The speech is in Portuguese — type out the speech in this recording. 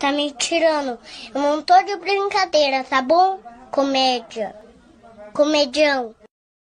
Tá me tirando. Eu não tô de brincadeira, tá bom? Comédia. Comedião.